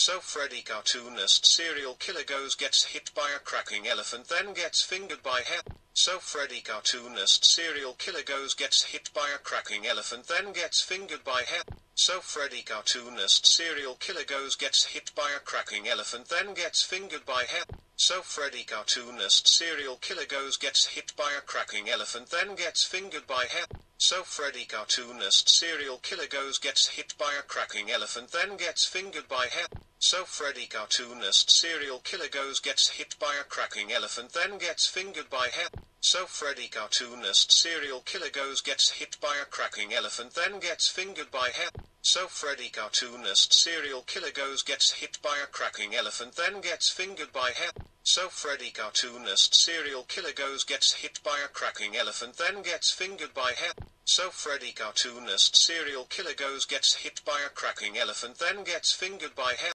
So Freddy cartoonist serial killer goes gets hit by a cracking elephant then gets fingered by hell. So Freddy cartoonist serial killer goes gets hit by a cracking elephant then gets fingered by hell. So Freddy cartoonist serial killer goes gets hit by a cracking elephant then gets fingered by hell. So Freddy cartoonist serial killer goes gets hit by a cracking elephant then gets fingered by hell. So Freddy cartoonist serial killer goes gets hit by a cracking elephant then gets fingered by hell. So Freddy cartoonist serial killer goes gets hit by a cracking elephant then gets fingered by hell. So Freddy cartoonist serial killer goes gets hit by a cracking elephant then gets fingered by hell. So Freddy cartoonist serial killer goes gets hit by a cracking elephant then gets fingered by hell. So Freddy cartoonist serial killer goes gets hit by a cracking elephant then gets fingered by hell. So Freddy cartoonist serial killer goes gets hit by a cracking elephant then gets fingered by hell.